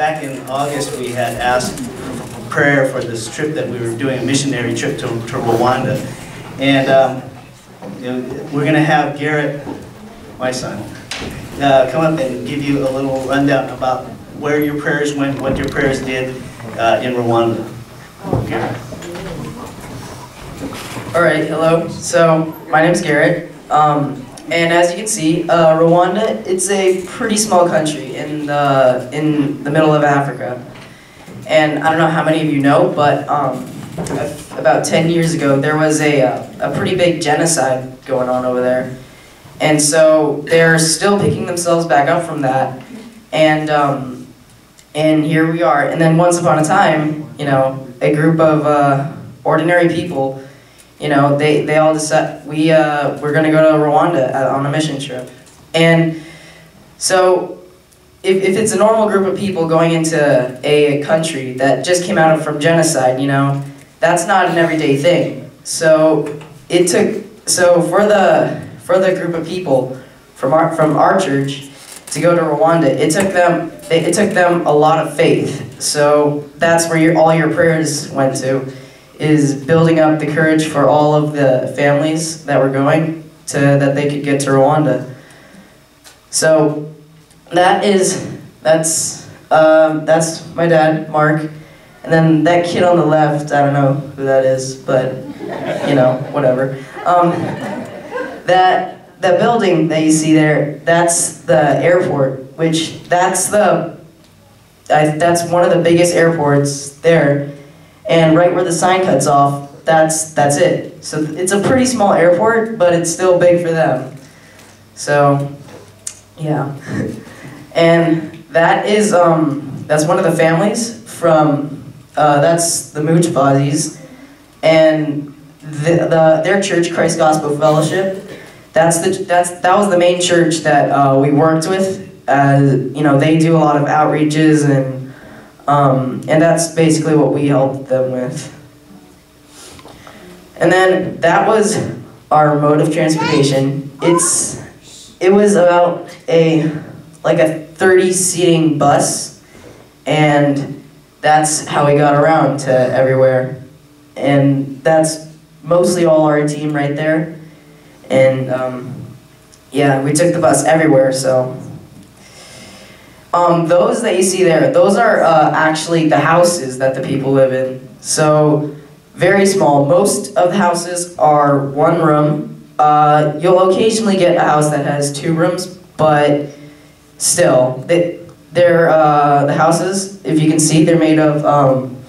back in August, we had asked prayer for this trip that we were doing, a missionary trip to, to Rwanda. And um, you know, we're going to have Garrett, my son, uh, come up and give you a little rundown about where your prayers went, what your prayers did uh, in Rwanda. Garrett. All right, hello. So my name's Garrett, um, and as you can see, uh, Rwanda it's a pretty small country in the in the middle of Africa. And I don't know how many of you know, but um, about 10 years ago, there was a, uh, a pretty big genocide going on over there. And so they're still picking themselves back up from that. And, um, and here we are. And then once upon a time, you know, a group of uh, ordinary people, you know, they, they all decided, we, uh, we're going to go to Rwanda on a mission trip. And so if, if it's a normal group of people going into a country that just came out of from genocide, you know, that's not an everyday thing. So it took so for the for the group of people from our from our church to go to Rwanda, it took them it took them a lot of faith. So that's where your, all your prayers went to, is building up the courage for all of the families that were going to that they could get to Rwanda. So that is that's um, that's my dad, Mark, and then that kid on the left. I don't know who that is, but you know, whatever. Um, that that building that you see there, that's the airport, which that's the I, that's one of the biggest airports there, and right where the sign cuts off, that's that's it. So it's a pretty small airport, but it's still big for them. So, yeah. And that is, um, that's one of the families from, uh, that's the Mooch Bodies. And the, the, their church, Christ Gospel Fellowship, that's the, that's, that was the main church that uh, we worked with. Uh, you know, they do a lot of outreaches and, um, and that's basically what we helped them with. And then that was our mode of transportation. It's, it was about a like a 30 seating bus and that's how we got around to everywhere and that's mostly all our team right there and um, yeah we took the bus everywhere so um, those that you see there those are uh, actually the houses that the people live in so very small most of the houses are one room uh, you'll occasionally get a house that has two rooms but still, they, they're uh, the houses. If you can see, they're made of um,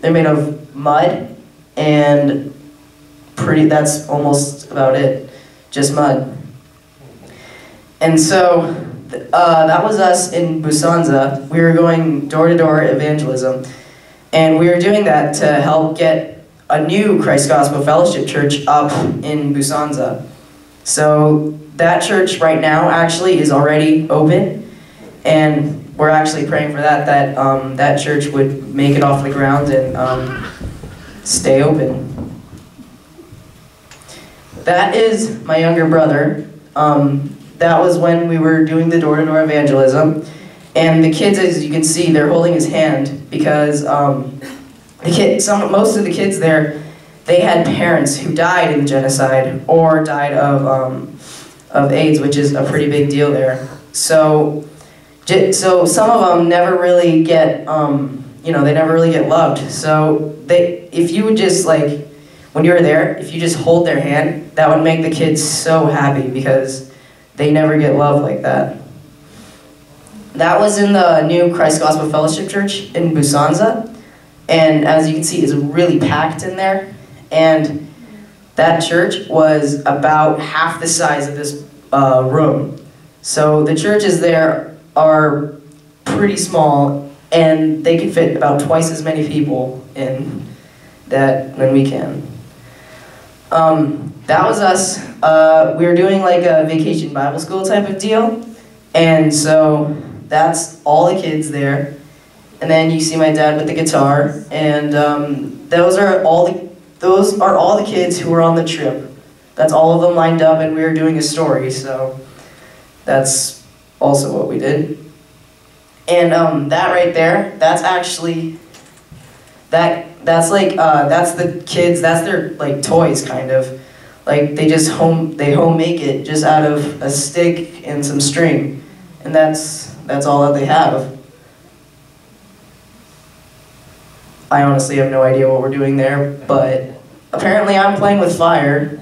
they're made of mud, and pretty. That's almost about it, just mud. And so uh, that was us in Busanza. We were going door to door evangelism, and we were doing that to help get a new Christ Gospel Fellowship Church up in Busanza. So that church right now actually is already open, and we're actually praying for that, that um, that church would make it off the ground and um, stay open. That is my younger brother. Um, that was when we were doing the door-to-door evangelism, and the kids, as you can see, they're holding his hand because um, the kid, some, most of the kids there, they had parents who died in the genocide or died of um, of AIDS, which is a pretty big deal there. So, so some of them never really get, um, you know, they never really get loved. So they, if you would just like, when you were there, if you just hold their hand, that would make the kids so happy because they never get love like that. That was in the new Christ Gospel Fellowship Church in Busanza. And as you can see, it's really packed in there. And that church was about half the size of this uh, room. So the churches there are pretty small and they can fit about twice as many people in that than we can. Um, that was us. Uh, we were doing like a vacation Bible school type of deal. And so that's all the kids there. And then you see my dad with the guitar. And um, those are all the those are all the kids who were on the trip. That's all of them lined up, and we were doing a story, so that's also what we did. And um, that right there, that's actually that that's like uh, that's the kids. That's their like toys, kind of. Like they just home they home make it just out of a stick and some string, and that's that's all that they have. I honestly have no idea what we're doing there, but apparently I'm playing with fire,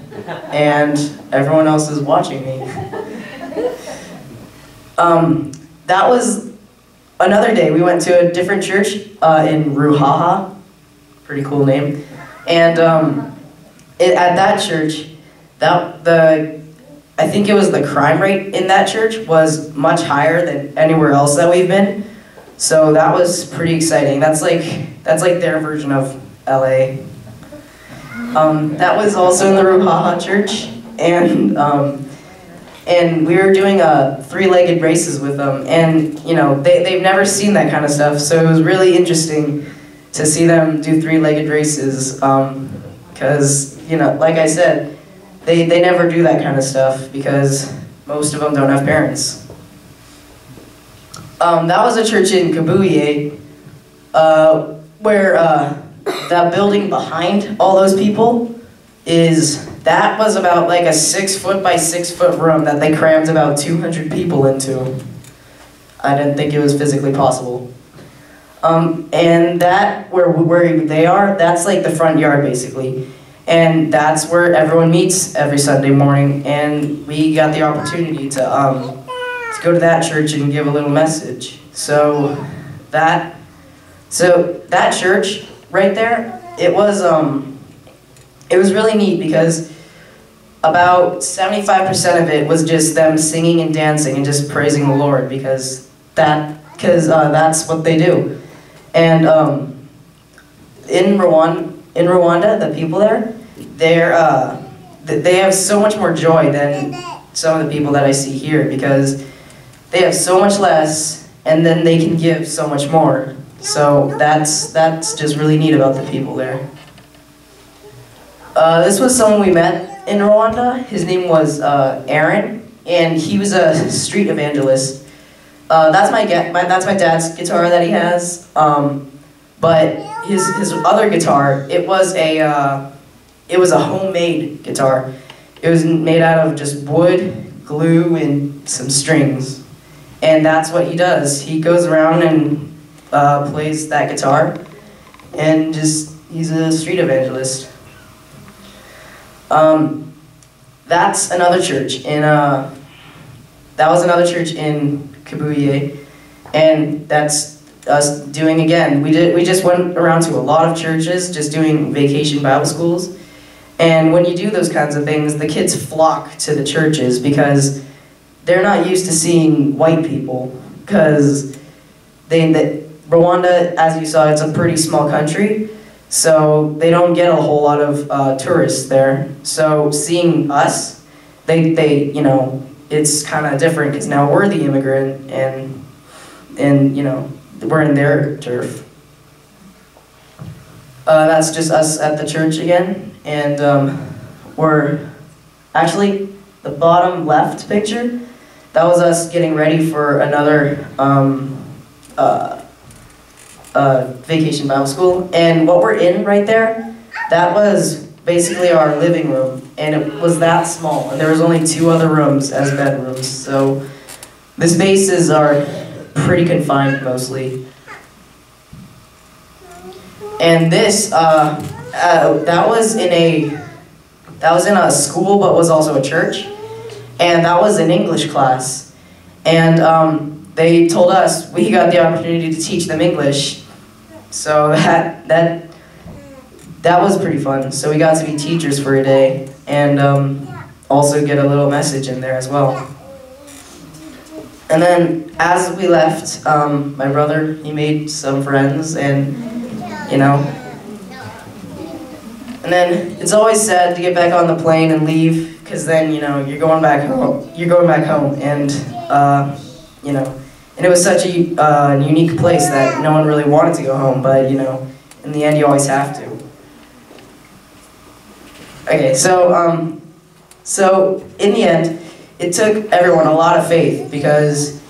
and everyone else is watching me. Um, that was another day. We went to a different church uh, in Ruhaha, pretty cool name, and um, it, at that church, that the I think it was the crime rate in that church was much higher than anywhere else that we've been. So that was pretty exciting. That's like that's like their version of LA. Um, that was also in the Ruhaha church, and um, and we were doing uh, three-legged races with them, and you know they they've never seen that kind of stuff, so it was really interesting to see them do three-legged races, because you know, like I said, they they never do that kind of stuff because most of them don't have parents. Um, that was a church in Kabuye, uh, where uh, that building behind all those people is that was about like a six foot by six foot room that they crammed about 200 people into. I didn't think it was physically possible. Um, and that where where they are, that's like the front yard basically, and that's where everyone meets every Sunday morning. And we got the opportunity to um, to go to that church and give a little message. So that so that church right there, it was um it was really neat because about 75% of it was just them singing and dancing and just praising the Lord because that because uh, that's what they do. And um, in Rwanda, in Rwanda, the people there, they're uh, they have so much more joy than some of the people that I see here because they have so much less and then they can give so much more. So that's that's just really neat about the people there. Uh, this was someone we met in Rwanda. His name was uh, Aaron, and he was a street evangelist. Uh, that's my, my that's my dad's guitar that he has. Um, but his his other guitar, it was a uh, it was a homemade guitar. It was made out of just wood, glue, and some strings. And that's what he does. He goes around and uh, plays that guitar, and just he's a street evangelist. Um, that's another church in uh, that was another church in Kabuye, and that's us doing again. We did we just went around to a lot of churches, just doing vacation Bible schools, and when you do those kinds of things, the kids flock to the churches because they're not used to seeing white people because they, they Rwanda, as you saw, it's a pretty small country, so they don't get a whole lot of uh, tourists there. So seeing us, they, they you know, it's kind of different because now we're the immigrant and, and you know, we're in their turf. Uh, that's just us at the church again, and um, we're actually the bottom left picture. That was us getting ready for another um, uh, uh, vacation Bible school. And what we're in right there, that was basically our living room. And it was that small. And there was only two other rooms as bedrooms. So the spaces are pretty confined mostly. And this, uh, uh, that was in a, that was in a school, but was also a church. And that was an English class. And um, they told us we got the opportunity to teach them English. So that that that was pretty fun. So we got to be teachers for a day and um, also get a little message in there as well. And then as we left, um, my brother he made some friends and you know. And then it's always sad to get back on the plane and leave because then you know you're going back home. You're going back home and uh, you know and it was such a uh, unique place that no one really wanted to go home, but you know, in the end, you always have to. Okay, so um, so in the end, it took everyone a lot of faith because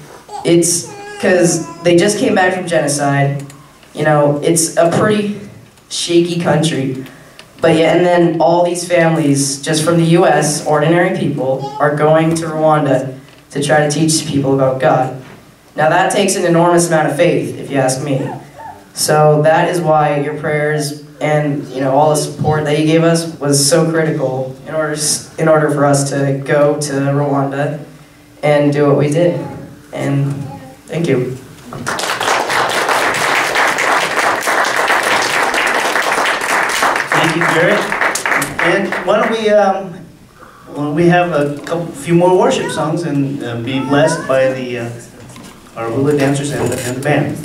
it's because they just came back from genocide. You know, it's a pretty shaky country. But yeah, and then all these families, just from the U.S., ordinary people, are going to Rwanda to try to teach people about God. Now that takes an enormous amount of faith, if you ask me. So that is why your prayers and you know all the support that you gave us was so critical in order in order for us to go to Rwanda and do what we did. And thank you. Thank you, Garrett. And why don't we, um, why don't we have a couple, few more worship songs and uh, be blessed by the, uh, our hula dancers and the, and the band.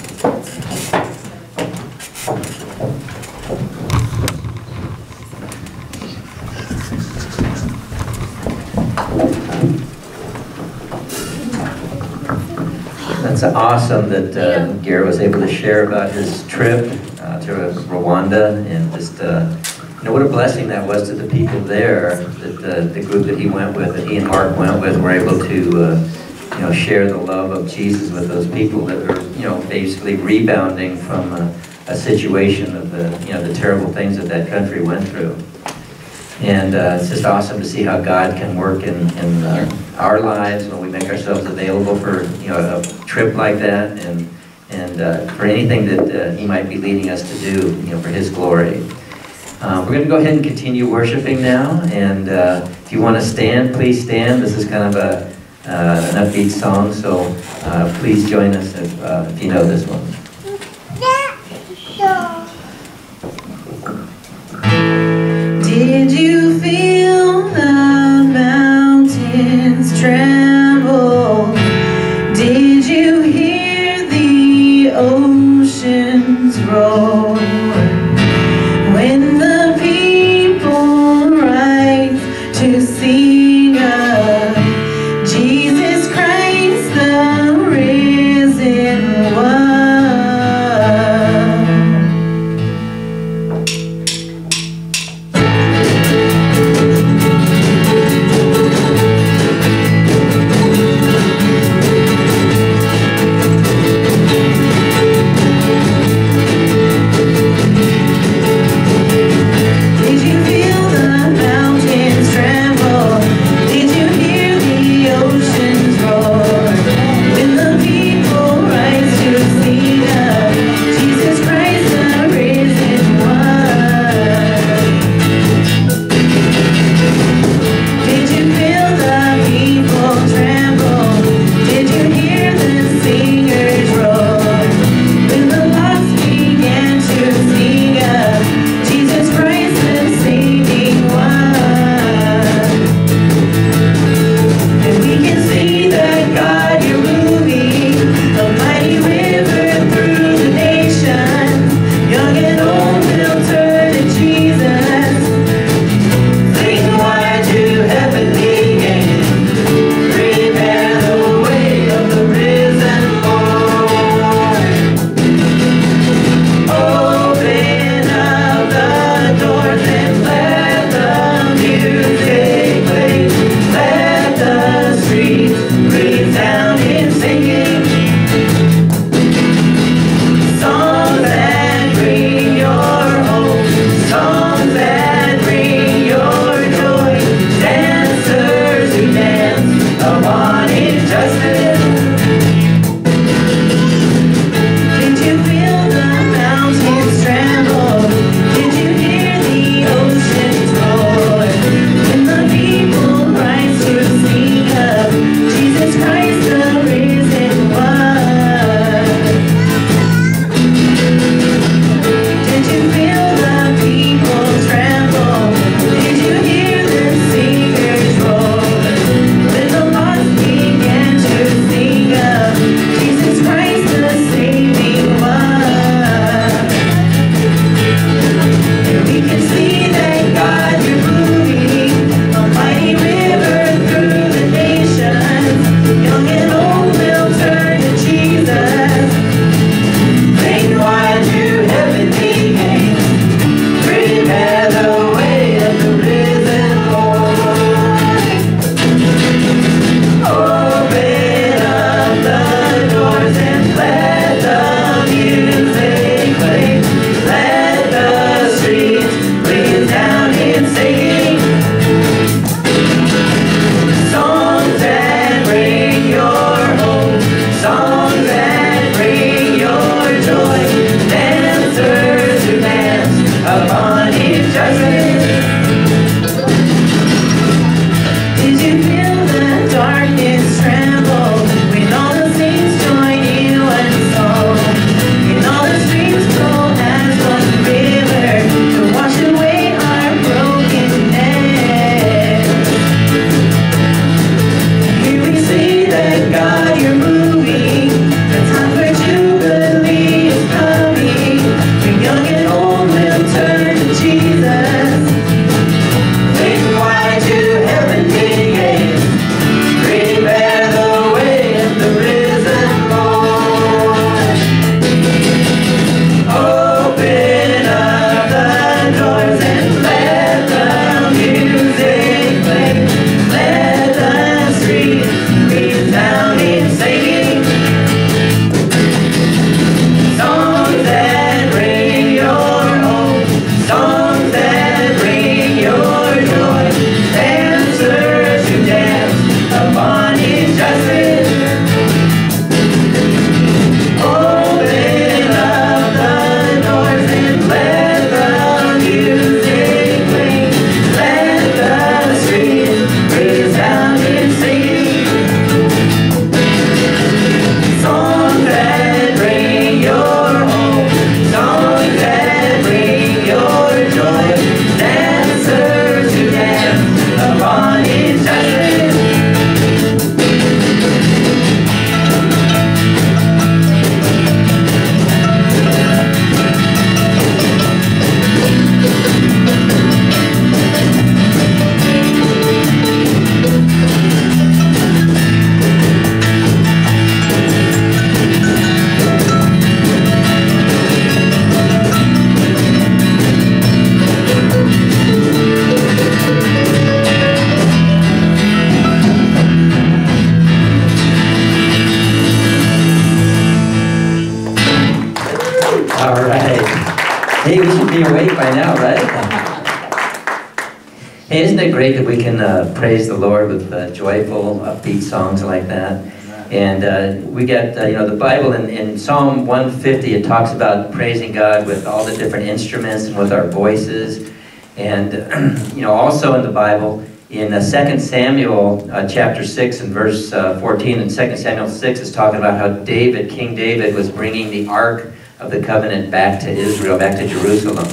That's awesome that uh, Garrett was able to share about his trip uh, to Rwanda and just, uh, you know, what a blessing that was to the people there, that uh, the group that he went with, that he and Mark went with, were able to, uh, you know, share the love of Jesus with those people that were, you know, basically rebounding from a, a situation of the, you know, the terrible things that that country went through. And uh, it's just awesome to see how God can work in, in uh, our lives when we make ourselves available for you know a trip like that, and and uh, for anything that uh, He might be leading us to do, you know, for His glory. Uh, we're going to go ahead and continue worshiping now, and uh, if you want to stand, please stand. This is kind of a an upbeat song, so please join us if, if you know this one. Songs like that? And uh, we get, uh, you know, the Bible in, in Psalm 150, it talks about praising God with all the different instruments and with our voices. And, you know, also in the Bible, in uh, 2 Samuel uh, chapter 6 and verse uh, 14, and 2 Samuel 6 is talking about how David, King David, was bringing the Ark of the Covenant back to Israel, back to Jerusalem.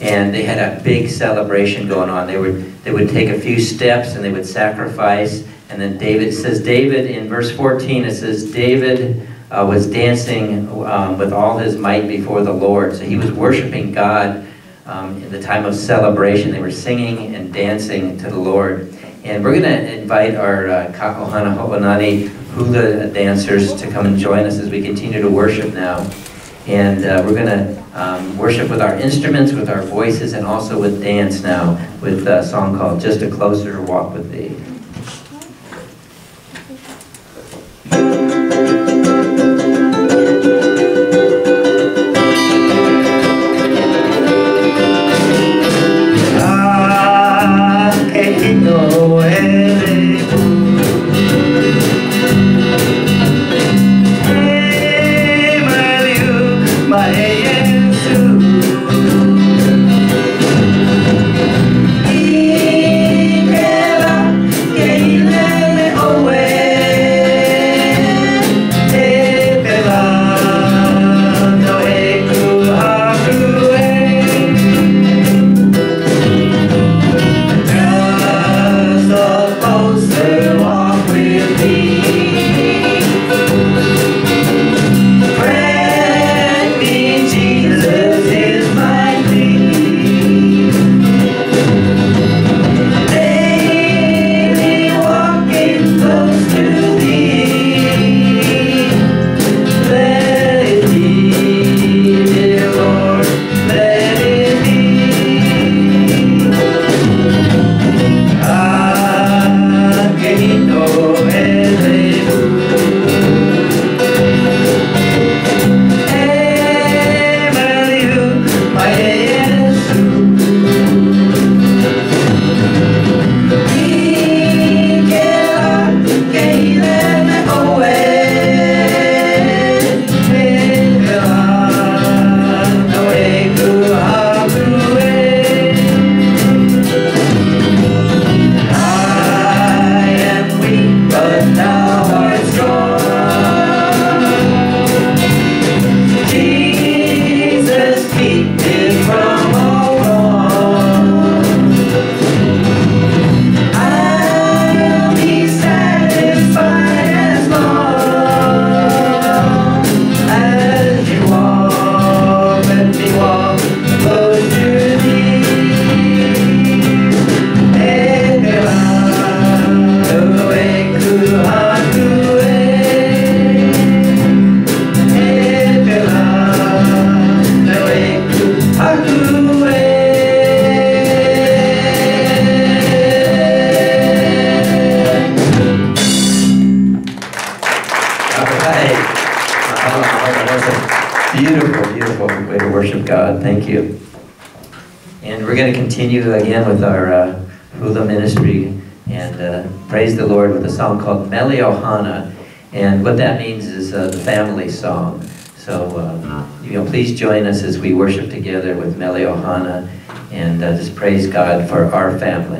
And they had a big celebration going on. They would, they would take a few steps and they would sacrifice. And then David says, David, in verse 14, it says, David uh, was dancing um, with all his might before the Lord. So he was worshiping God um, in the time of celebration. They were singing and dancing to the Lord. And we're going to invite our uh, Kakohana Ho'onani hula dancers to come and join us as we continue to worship now. And uh, we're going to um, worship with our instruments, with our voices, and also with dance now with a song called Just a Closer Walk with Thee. Us as we worship together with Mele Ohana and uh, just praise God for our family.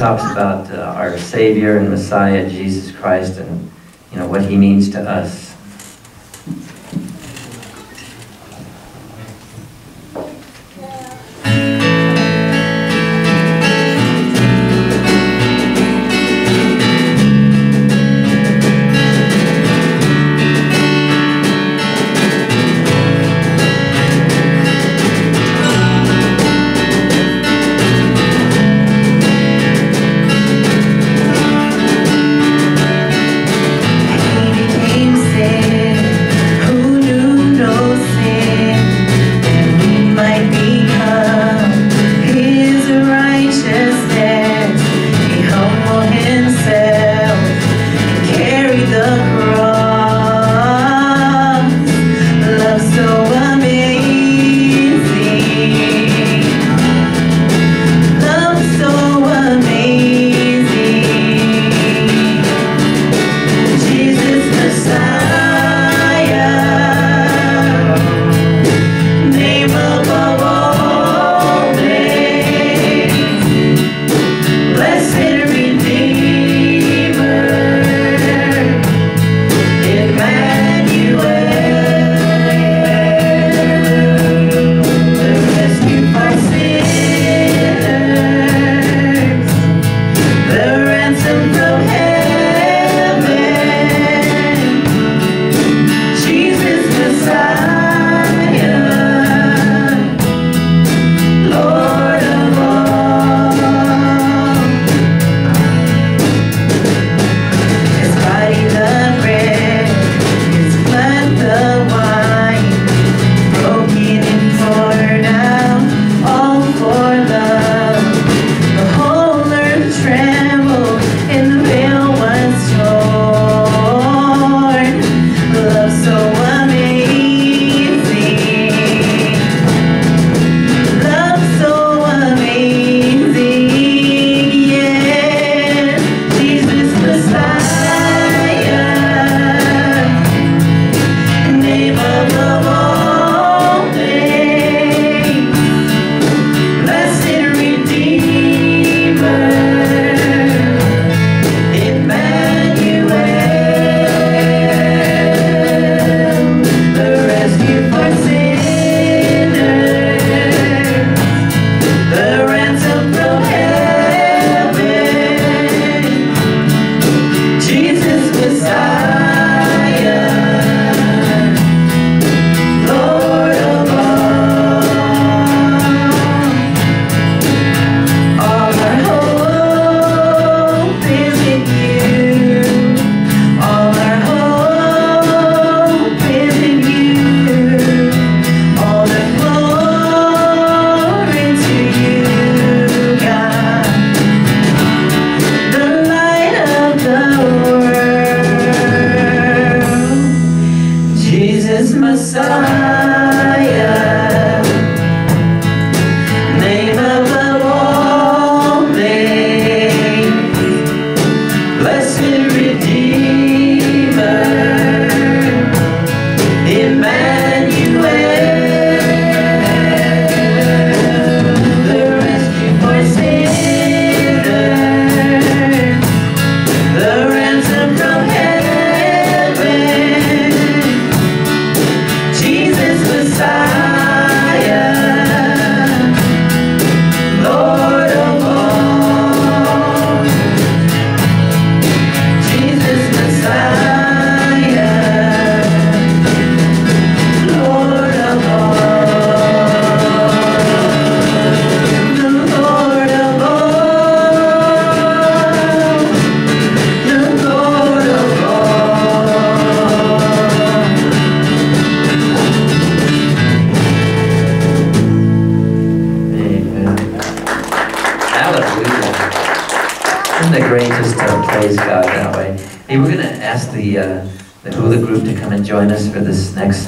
Talks about uh, our Savior and Messiah, Jesus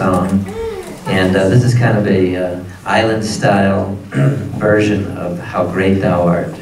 song. And uh, this is kind of a, uh, island style version of How Great Thou Art.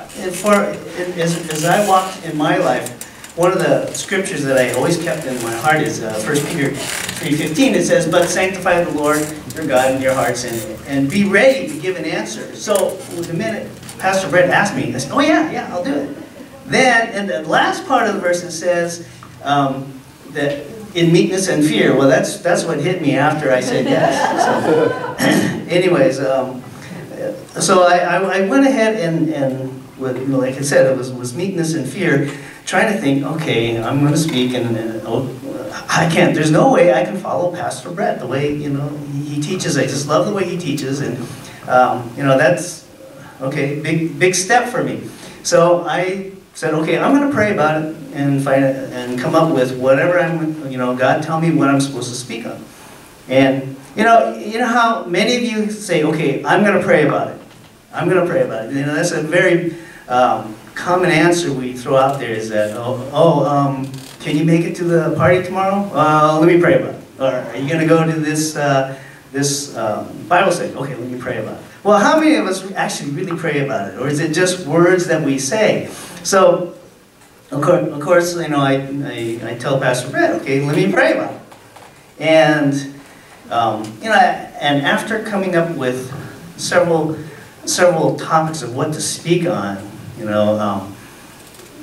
for, as, as I walked in my life, one of the scriptures that I always kept in my heart is uh, 1 Peter 3.15. It says, But sanctify the Lord your God in your hearts and, and be ready to give an answer. So the minute Pastor Brett asked me, I said, oh yeah, yeah, I'll do it. Then, in the last part of the verse, it says um, that in meekness and fear. Well, that's that's what hit me after I said yes. So, anyways, um, so I, I, I, went ahead and, and with, like I said, it was, was meekness and fear, trying to think, okay, I'm going to speak, and, oh, I can't, there's no way I can follow Pastor Brett the way, you know, he he teaches. I just love the way he teaches and, um, you know, that's, okay, big, big step for me. So I said, okay, I'm gonna pray about it and find it, and come up with whatever I'm, you know, God tell me what I'm supposed to speak on. And, you know, you know how many of you say, okay, I'm gonna pray about it. I'm gonna pray about it. You know, that's a very um, common answer we throw out there is that, oh, oh um, can you make it to the party tomorrow? Uh, let me pray about it. Or are you gonna go to this, uh, this um, Bible study? Okay, let me pray about it. Well, how many of us actually really pray about it? Or is it just words that we say? So, of course, of course you know, I, I, I tell Pastor Brett, okay, let me pray about it. And, um, you know, and after coming up with several, several topics of what to speak on, you know, um,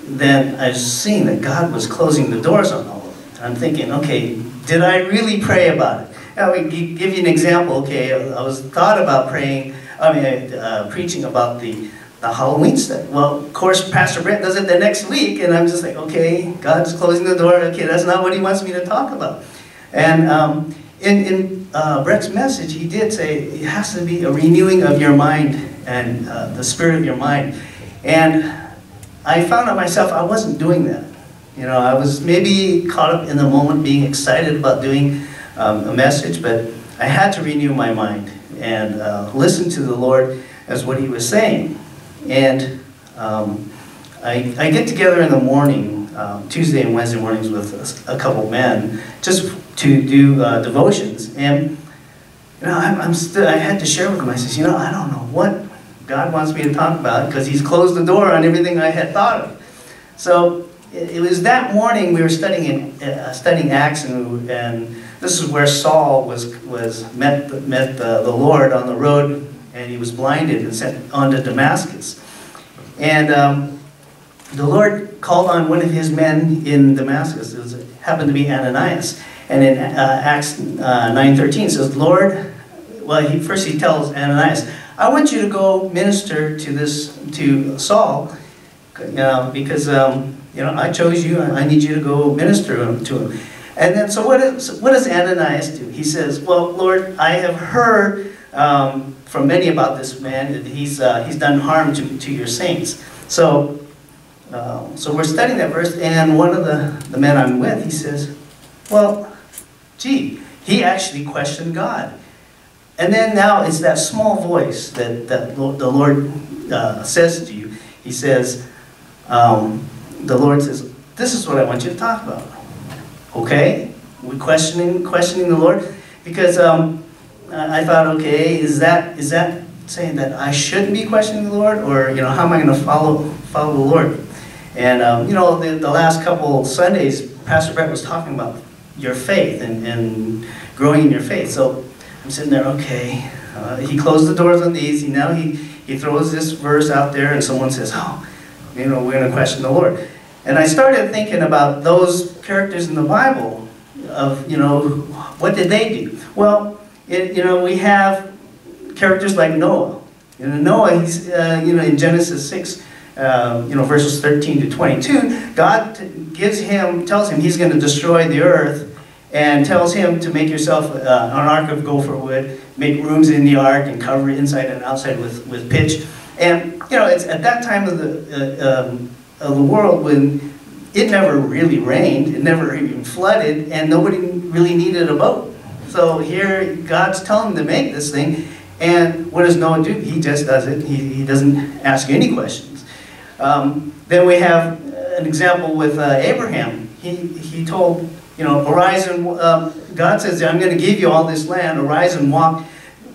then I was seeing that God was closing the doors on all of it. I'm thinking, okay, did I really pray about it? I will give you an example. Okay, I was thought about praying, I mean, uh, preaching about the the Halloween study. Well, of course, Pastor Brett does it the next week, and I'm just like, okay, God's closing the door. Okay, that's not what He wants me to talk about. And um, in, in uh, Brett's message, he did say it has to be a renewing of your mind and uh, the spirit of your mind. And I found out myself I wasn't doing that. You know, I was maybe caught up in the moment being excited about doing um, a message, but I had to renew my mind and uh, listen to the Lord as what He was saying. And um, I, I, get together in the morning, um, Tuesday and Wednesday mornings with a, a couple men, just to do uh, devotions. And you know, I'm, I'm still, I had to share with them. I says, you know, I don't know what God wants me to talk about because He's closed the door on everything I had thought of. So it, was that morning we were studying uh, studying Acts, and, and this is where Saul was was met met the, the Lord on the road and he was blinded and sent on to Damascus. And um, the Lord called on one of his men in Damascus. It, was, happened to be Ananias. And in uh, Acts uh, 9.13 says, Lord, well, he, first he tells Ananias, I want you to go minister to this, to Saul, know, because, um, you know, I chose you, I need you to go minister to him. And then, so what, is, what does Ananias do? He says, well, Lord, I have heard um, from many about this man that he's, uh, he's done harm to, to your saints. So, uh, so we're studying that verse, and one of the, the men I'm with, he says, well, gee, he actually questioned God. And then now it's that small voice that, that the Lord uh, says to you. He says, um, the Lord says, this is what I want you to talk about. Okay? We're questioning, questioning the Lord. Because um, I thought, okay, is that is that saying that I shouldn't be questioning the Lord, or you know, how am I going to follow follow the Lord? And um, you know, the, the last couple Sundays, Pastor Brett was talking about your faith and, and growing in your faith. So I'm sitting there, okay. Uh, he closed the doors on these. He, now he he throws this verse out there, and someone says, oh, you know, we're going to question the Lord. And I started thinking about those characters in the Bible of, you know, what did they do? Well, it, you know, we have characters like Noah. You know, Noah, he's, uh, you know, in Genesis 6, uh, you know, verses 13 to 22, God gives him, tells him he's going to destroy the earth and tells him to make yourself uh, an ark of gopher wood, make rooms in the ark and cover it inside and outside with, with pitch. And, you know, it's at that time of the, uh, um, of the world when it never really rained, it never even flooded, and nobody really needed a boat. So here, God's telling him to make this thing, and what does Noah do? He just does it. He, he doesn't ask any questions. Um, then we have an example with uh, Abraham. He, he told, you know, arise and, um, God says, I'm going to give you all this land. Arise and walk,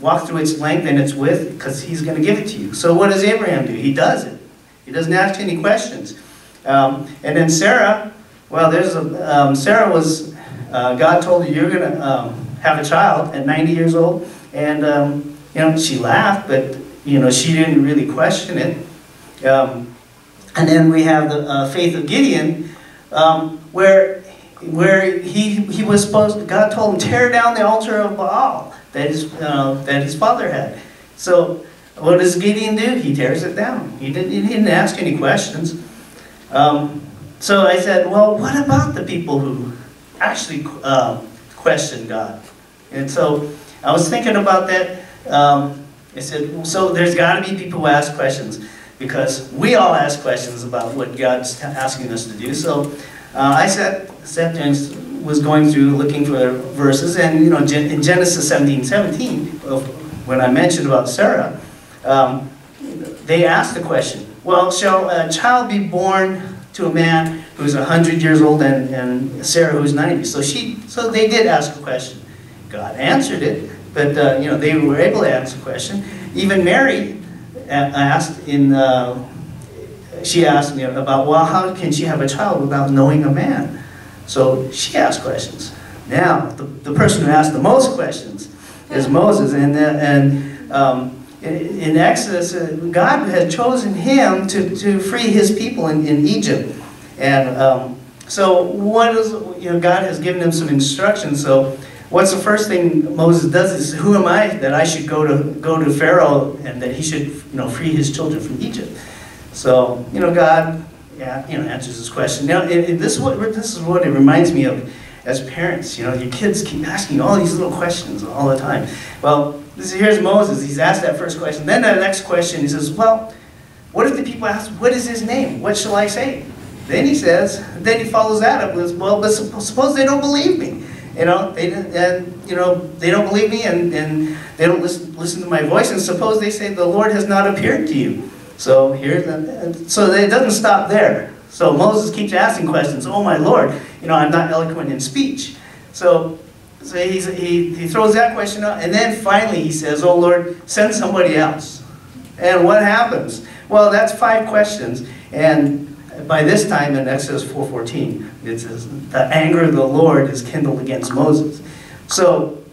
walk through its length and its width, because he's going to give it to you. So what does Abraham do? He does it. He doesn't ask any questions. Um, and then Sarah, well, there's a, um, Sarah was, uh, God told her, you're going to, um, have a child at 90 years old, and um, you know she laughed, but you know she didn't really question it. Um, and then we have the uh, faith of Gideon, where where he he was supposed. to, God told him tear down the altar of Baal that his uh, that his father had. So what does Gideon do? He tears it down. He didn't, he didn't ask any questions. Um, so I said, well, what about the people who actually um, question God. And so I was thinking about that. Um, I said, so there's got to be people who ask questions because we all ask questions about what God's asking us to do. So uh, I sat, sat was going through looking for verses, and you know, in Genesis 17, 17, when I mentioned about Sarah, um, they asked the question, well, shall a child be born to a man who's 100 years old and, and Sarah who's 90? So, she, so they did ask a question. God answered it, but uh, you know, they were able to answer the question. Even Mary asked in, uh, she asked me about, well, how can she have a child without knowing a man? So she asked questions. Now, the, the person who asked the most questions is Moses, and, uh, and um, in Exodus, uh, God had chosen him to, to free his people in, in Egypt. And um, so what is, you know, God has given him some instructions. So what's the first thing Moses does is, who am I that I should go to, go to Pharaoh and that he should, you know, free his children from Egypt? So, you know, God, yeah, you know, answers this question. Now, it, it, this, is what, this is what it reminds me of as parents. You know, your kids keep asking all these little questions all the time. Well, this, here's Moses. He's asked that first question. Then the next question, he says, well, what if the people ask, what is his name? What shall I say? Then he says, then he follows that up with, well, but suppose they don't believe me. You know, they and you know they don't believe me and, and they don't listen listen to my voice. And suppose they say the Lord has not appeared to you. So here, so it doesn't stop there. So Moses keeps asking questions. Oh my Lord, you know I'm not eloquent in speech. So so he, he throws that question out, and then finally he says, Oh Lord, send somebody else. And what happens? Well, that's five questions. And by this time in Exodus 4.14, it says, the anger of the Lord is kindled against Moses. So,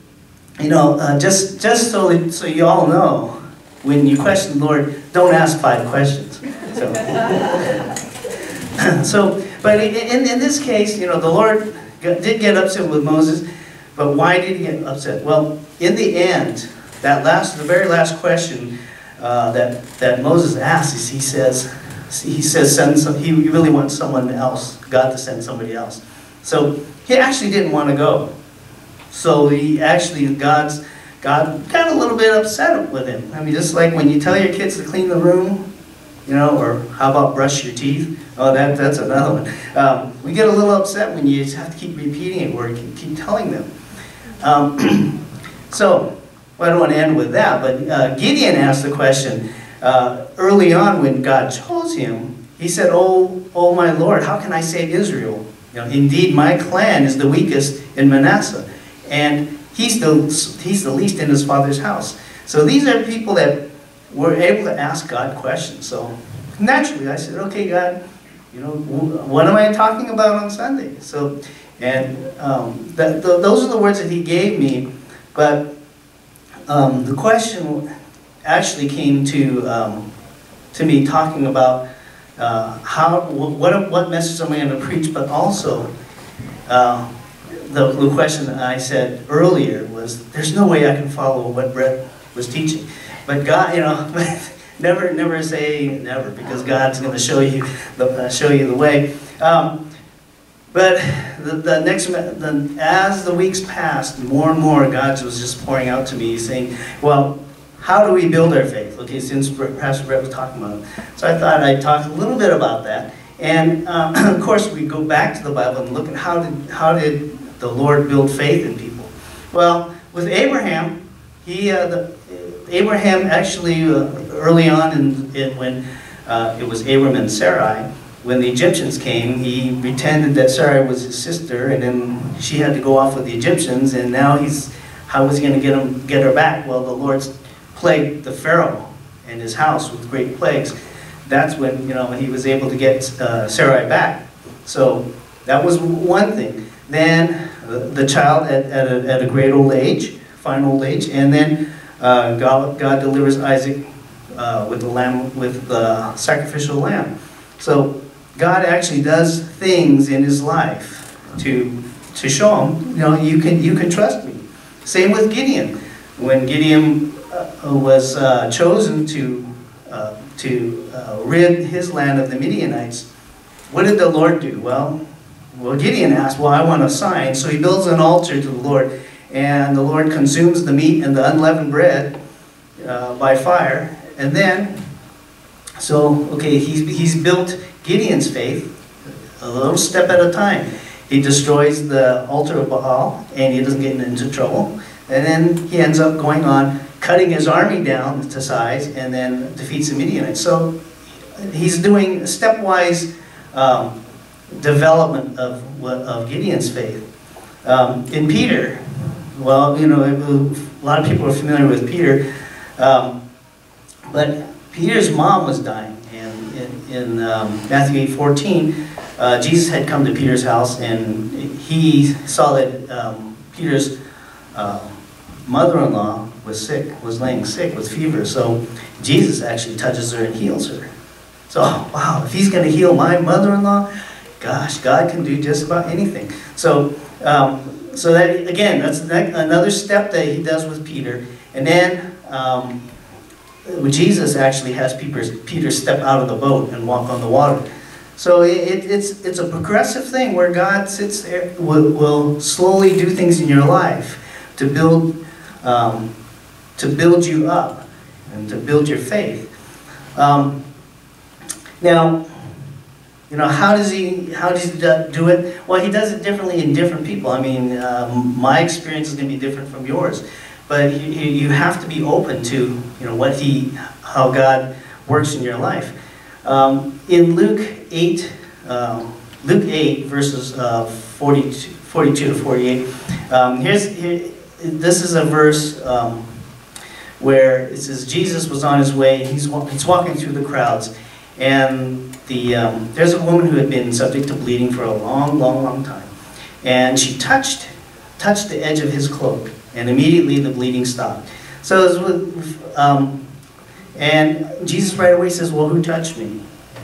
you know, uh, just, just so, so you all know, when you question the Lord, don't ask five questions. So, so but in, in this case, you know, the Lord did get upset with Moses, but why did he get upset? Well, in the end, that last, the very last question uh, that, that Moses asks is, he says, he says send some, he really wants someone else, God to send somebody else. So he actually didn't want to go. So he actually, God's, God got a little bit upset with him. I mean, just like when you tell your kids to clean the room, you know, or how about brush your teeth? Oh, that, that's another one. Um, we get a little upset when you just have to keep repeating it or keep telling them. Um, so, well, I don't want to end with that, but uh, Gideon asked the question, uh, early on when God chose him, he said, oh, oh my Lord, how can I save Israel? You know, Indeed, my clan is the weakest in Manasseh, and he's the, he's the least in his father's house. So these are people that were able to ask God questions. So naturally, I said, okay, God, you know, what am I talking about on Sunday? So, and um, that, those are the words that he gave me, but um, the question actually came to, um, to me talking about uh, how, what, what message am I going to preach, but also uh, the, the question I said earlier was, there's no way I can follow what Brett was teaching. But God, you know, never, never say never, because God's going to show you the, uh, show you the way. Um, but the, the next, the, as the weeks passed, more and more God was just pouring out to me, saying, well, how do we build our faith? Okay, since Pastor Brett was talking about it. So I thought I'd talk a little bit about that. And um, of course, we go back to the Bible and look at how did, how did the Lord build faith in people. Well, with Abraham, he, uh, the, Abraham actually, uh, early on in, in when uh, it was Abram and Sarai, when the Egyptians came, he pretended that Sarai was his sister, and then she had to go off with the Egyptians, and now he's, how was he going to get, him, get her back? Well, the Lord's plagued the Pharaoh and his house with great plagues, that's when you know he was able to get uh, Sarai back. So that was one thing. Then the child at, at, a, at a great old age, fine old age, and then uh, God, God delivers Isaac uh, with the lamb, with the sacrificial lamb. So God actually does things in his life to to show him, you know, you can you can trust me. Same with Gideon. When Gideon uh, was uh, chosen to, uh, to rid his land of the Midianites, what did the Lord do? Well, well, Gideon asked, well, I want a sign. So he builds an altar to the Lord, and the Lord consumes the meat and the unleavened bread uh, by fire. And then, so, okay, he's, he's built Gideon's faith a little step at a time. He destroys the altar of Baal, and he doesn't get into trouble. And then he ends up going on, cutting his army down to size, and then defeats the Midianites. So he's doing stepwise um, development of, of Gideon's faith. Um, in Peter, well, you know, a lot of people are familiar with Peter, um, but Peter's mom was dying. And in, in um, Matthew 8 14, uh, Jesus had come to Peter's house and he saw that um, Peter's uh, mother-in-law was sick, was laying sick with fever. So Jesus actually touches her and heals her. So, wow, if he's going to heal my mother-in-law, gosh, God can do just about anything. So, um, so that again, that's another step that he does with Peter. And then um, Jesus actually has Peter, Peter step out of the boat and walk on the water. So it, it's, it's a progressive thing where God sits there, will, will slowly do things in your life to build, um, to build you up and to build your faith. Um, now, you know, how does he how does he do it? Well, he does it differently in different people. I mean, um, my experience is going to be different from yours, but you, you have to be open to you know what he how God works in your life. Um, in Luke eight, um, Luke eight verses uh, 42, 42 to forty eight. Um, here's here, this is a verse um, where it says Jesus was on his way. He's he's walking through the crowds and the, um, there's a woman who had been subject to bleeding for a long, long, long time. And she touched, touched the edge of his cloak, and immediately the bleeding stopped. So, um, and Jesus right away says, well, who touched me?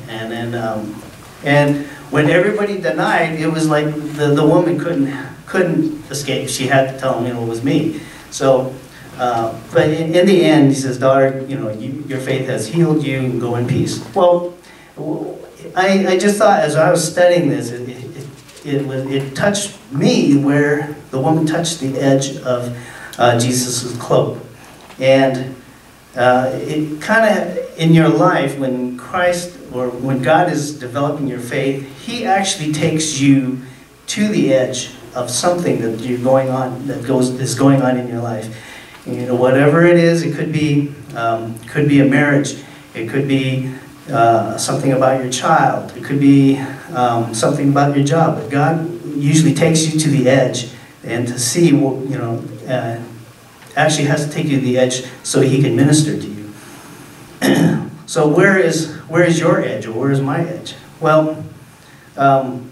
And then, um, and when everybody denied, it was like the, the woman couldn't, couldn't escape. She had to tell him, you know, it was me. So uh, but in, in, the end, he says, daughter, you know, you, your faith has healed you, go in peace. Well, I, I just thought as I was studying this, it, it, it, was, it touched me where the woman touched the edge of uh, Jesus' cloak. And uh, it kind of, in your life, when Christ, or when God is developing your faith, He actually takes you to the edge of something that you're going on, that goes, is going on in your life. You know, whatever it is, it could be, um, could be a marriage. It could be uh, something about your child. It could be um, something about your job. But God usually takes you to the edge and to see, what, you know, uh, actually has to take you to the edge so He can minister to you. so where is where is your edge or where is my edge? Well, um,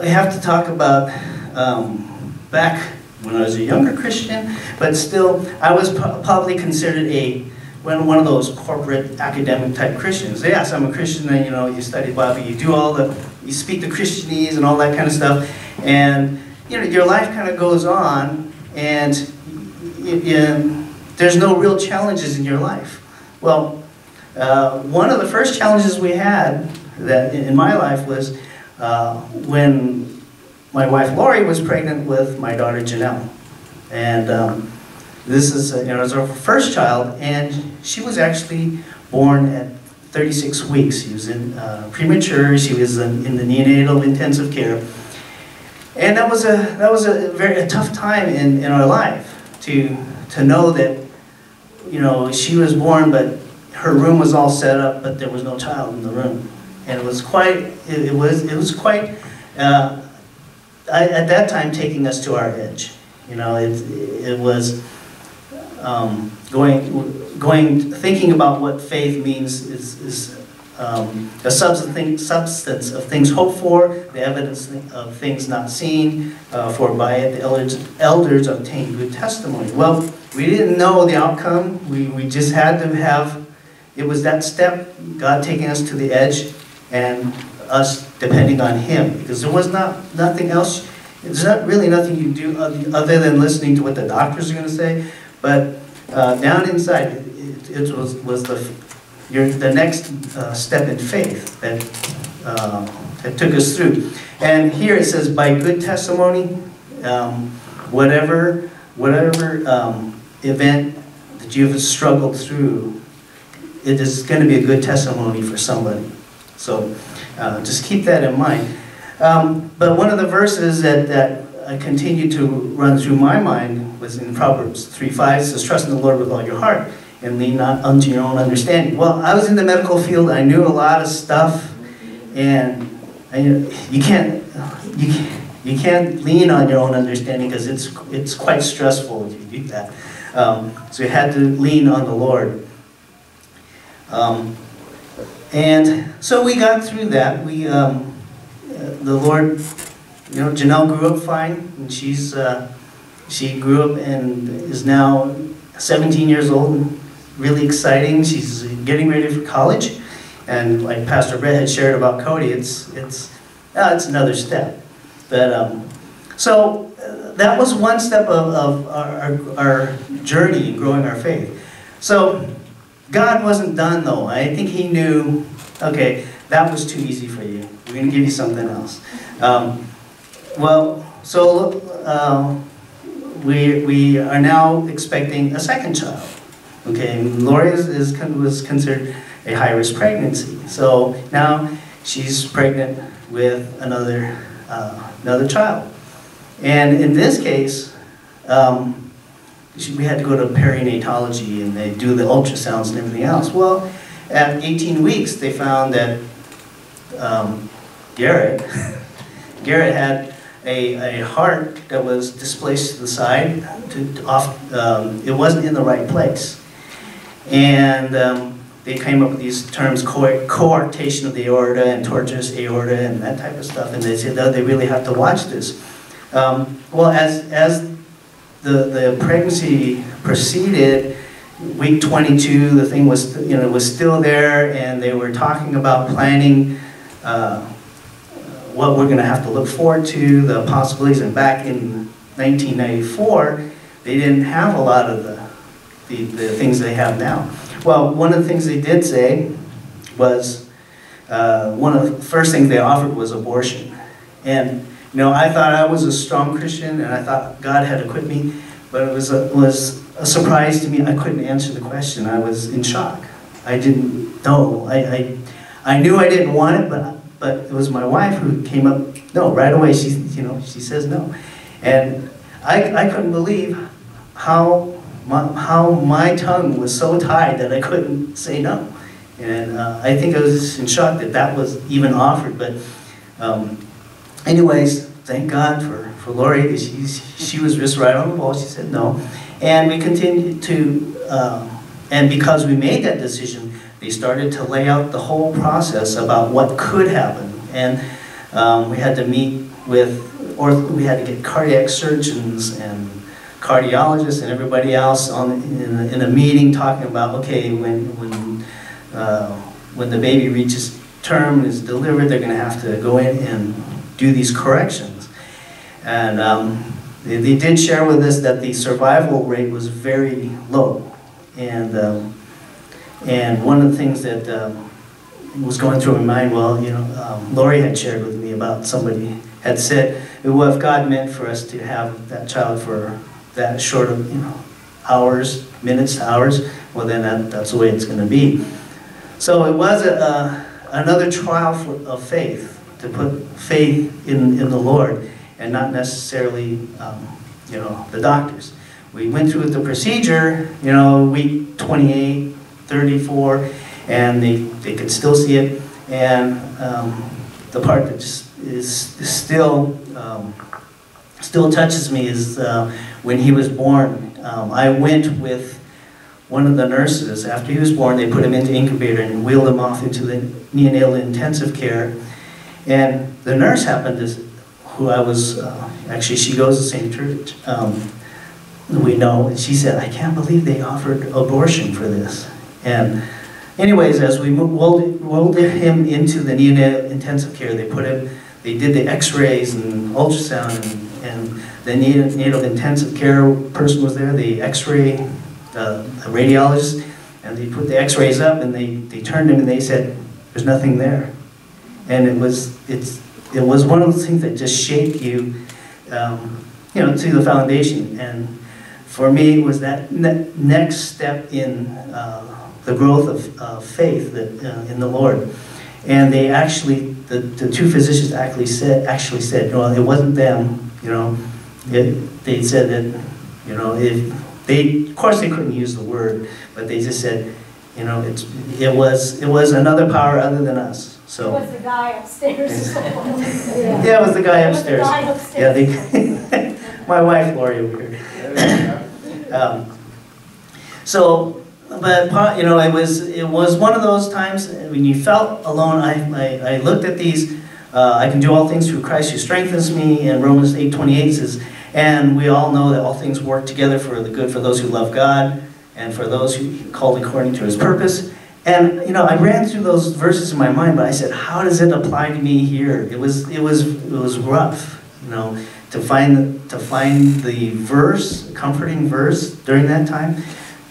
I have to talk about um, back when I was a younger Christian, but still, I was probably considered a one, one of those corporate academic type Christians. Yes, I'm a Christian, and you know, you study Bible, you do all the, you speak the Christianese and all that kind of stuff, and you know, your life kind of goes on, and there's no real challenges in your life. Well, uh, one of the first challenges we had that in my life was uh, when my wife Lori was pregnant with my daughter Janelle. And um, this is, you know, it was her first child, and she was actually born at 36 weeks. She was in uh, premature, she was in, in, the neonatal intensive care. And that was a, that was a very a tough time in, in our life to, to know that, you know, she was born, but her room was all set up, but there was no child in the room. And it was quite, it, it was, it was quite, uh, at that time taking us to our edge. You know, it, it was um, going, going, thinking about what faith means is, is um, a substance, substance of things hoped for, the evidence of things not seen, uh, for by it the elders, elders obtained good testimony. Well, we didn't know the outcome. We, we just had to have, it was that step, God taking us to the edge, and us depending on Him because there was not nothing else. There's not really nothing you do other than listening to what the doctors are going to say. But uh, down inside, it, it, was was the your, the next uh, step in faith that uh, that took us through. And here it says, by good testimony, um, whatever, whatever um, event that you've struggled through, it is going to be a good testimony for somebody. So uh, just keep that in mind. Um, but one of the verses that, that I continued to run through my mind was in Proverbs 3.5, it says, trust in the Lord with all your heart and lean not unto your own understanding. Well, I was in the medical field, I knew a lot of stuff, and I, you can't, you can't, you can't lean on your own understanding because it's, it's quite stressful if you do that. Um, so you had to lean on the Lord. Um, and so we got through that. We, um, uh, the Lord, you know, Janelle grew up fine, and she's, uh, she grew up and is now 17 years old, And really exciting. She's getting ready for college, and like Pastor Brett had shared about Cody, it's it's uh, it's another step. But um, so uh, that was one step of, of our, our journey in growing our faith. So God wasn't done though. I think He knew. Okay, that was too easy for you. We're going to give you something else. Um, well, so. Uh, we, we are now expecting a second child. Okay, Lori is, is, was considered a high-risk pregnancy. So now she's pregnant with another, uh, another child. And in this case, um, we had to go to perinatology and they do the ultrasounds and everything else. Well, at 18 weeks, they found that um, Garrett, Garrett had a, a heart that was displaced to the side. To, to off, um, it wasn't in the right place. And um, they came up with these terms, co coarctation of the aorta and tortuous aorta and that type of stuff. And they said, they really have to watch this. Um, well, as, as the, the pregnancy proceeded, week 22, the thing was, you know, was still there, and they were talking about planning uh, what we're going to have to look forward to, the possibilities. And back in 1994, they didn't have a lot of the, the, the things they have now. Well, one of the things they did say was, uh, one of the first things they offered was abortion. And, you know, I thought I was a strong Christian and I thought God had equipped me, but it was a, was a surprise to me. I couldn't answer the question. I was in shock. I didn't know. I, I, I knew I didn't want it, but but it was my wife who came up, no, right away, she, you know, she says no. And I, I couldn't believe how my, how my tongue was so tied that I couldn't say no. And uh, I think I was in shock that that was even offered. But um, anyways, thank God for, for Lori. She, she was just right on the ball. She said no. And we continued to, uh, and because we made that decision, they started to lay out the whole process about what could happen. And um, we had to meet with, or we had to get cardiac surgeons and cardiologists and everybody else on, in, a, in a meeting talking about, okay, when, when, uh, when the baby reaches term is delivered, they're going to have to go in and do these corrections. And um, they, they, did share with us that the survival rate was very low. And um, and one of the things that um, was going through my mind, well, you know, um, Lori had shared with me about somebody had said, well, if God meant for us to have that child for that short of, you know, hours, minutes hours, well, then that, that's the way it's going to be. So it was a, a, another trial for, of faith, to put faith in, in the Lord and not necessarily, um, you know, the doctors. We went through the procedure, you know, week 28, 34, and they, they could still see it. And um, the part that is, is still um, still touches me is uh, when he was born. Um, I went with one of the nurses after he was born. They put him into incubator and wheeled him off into the neonatal intensive care. And the nurse happened to, who I was uh, actually she goes to St. Church. Um, we know, and she said, I can't believe they offered abortion for this. And anyways, as we rolled, him into the neonatal intensive care, they put him, they did the x-rays and ultrasound and, and the neonatal intensive care person was there, the x-ray, uh, the radiologist, and they put the x-rays up and they, they turned him and they said, there's nothing there. And it was, it's, it was one of those things that just shake you, um, you know, to the foundation. And for me, it was that ne- next step in uh, the growth of uh, faith that, uh, in the Lord. And they actually, the, the two physicians actually said, actually said, well, it wasn't them, you know. It, they said that, you know, if they, of course, they couldn't use the word, but they just said, you know, it's, it was, it was another power other than us. So It So, was the guy upstairs. yeah, it was the guy It was the upstairs. Yeah, they, my wife Lori over here. Um, So, but you know, it was it was one of those times when you felt alone. I I, I looked at these. Uh, I can do all things through Christ who strengthens me. And Romans eight twenty eight says, and we all know that all things work together for the good for those who love God and for those who called according to His purpose. And you know, I ran through those verses in my mind, but I said, how does it apply to me here? It was it was it was rough, you know, to find to find the verse, comforting verse during that time.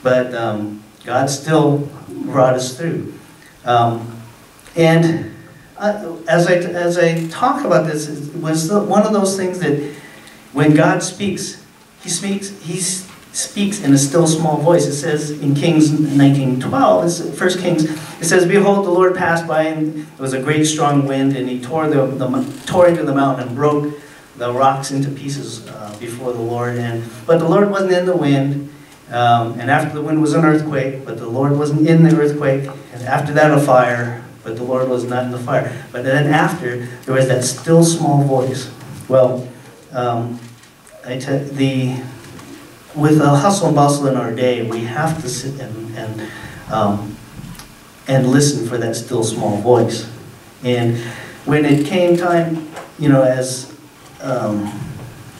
But um, God still brought us through. Um, and uh, as I as I talk about this, it was the, one of those things that when God speaks, He speaks He speaks in a still small voice. It says in Kings 19:12, it's First Kings. It says, "Behold, the Lord passed by, and there was a great strong wind, and He tore the, the tore into the mountain and broke the rocks into pieces uh, before the Lord. And but the Lord wasn't in the wind." Um, and after the wind was an earthquake, but the Lord wasn't in the earthquake. And after that, a fire, but the Lord was not in the fire. But then after, there was that still small voice. Well, um, the with the hustle and bustle in our day, we have to sit and and um, and listen for that still small voice. And when it came time, you know, as um,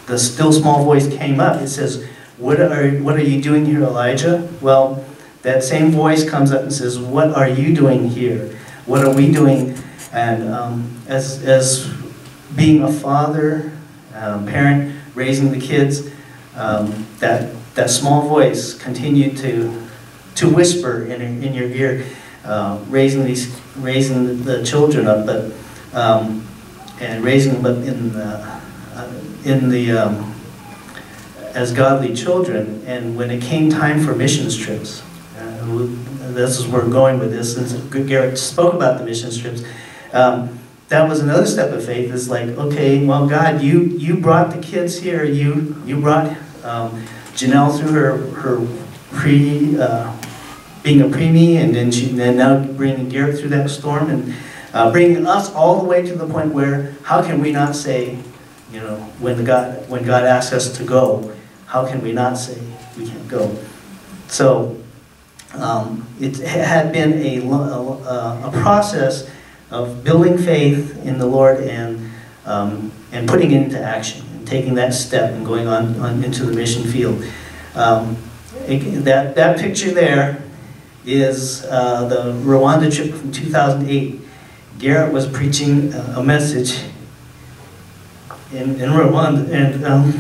the still small voice came up, it says, what are, what are you doing here, Elijah? Well, that same voice comes up and says, What are you doing here? What are we doing? And um, as, as being a father, um, parent, raising the kids, um, that, that small voice continued to, to whisper in, in your ear, uh, raising, these, raising the children up, but, um, and raising them up in the, uh, in the um, as godly children, and when it came time for missions trips, uh, this is where we're going with this, since Garrett spoke about the missions trips, um, that was another step of faith, is like, okay, well, God, you, you brought the kids here, you, you brought um, Janelle through her, her pre, uh, being a preemie, and then she, and now bringing Garrett through that storm, and uh, bringing us all the way to the point where, how can we not say, you know, when God, when God asks us to go, how can we not say we can't go? So um, it had been a, a, a process of building faith in the Lord and, um, and putting it into action, and taking that step and going on, on into the mission field. Um, it- that, that picture there is uh, the Rwanda trip from 2008. Garrett was preaching a a message in, in Rwanda, and um,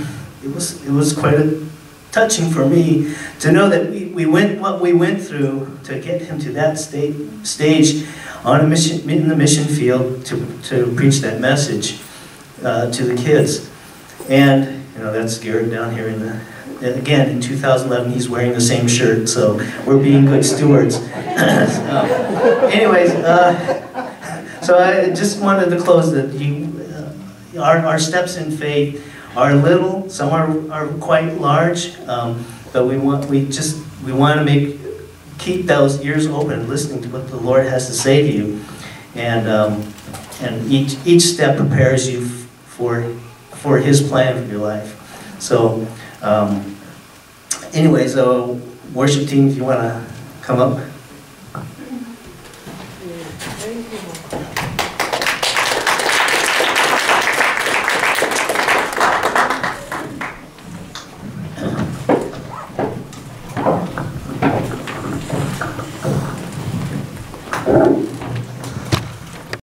it was it was quite a touching for me to know that we, we went what we went through to get him to that state, stage on a mission in the mission field to, to preach that message uh, to the kids. And you know that's Garrett down here in the again in 2011 he's wearing the same shirt, so we're being good stewards. So, anyways, uh, so I just wanted to close that you uh, our, our steps in faith are little, some are, are quite large, um, but we want, we just, we want to make, keep those ears open, listening to what the Lord has to say to you. And, um, and each, each step prepares you for, for His plan for your life. So, um, anyway, so worship team, if you want to come up.